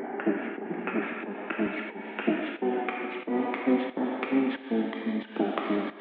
peaceful, peaceful, peaceful, peaceful, peaceful, peaceful, peaceful.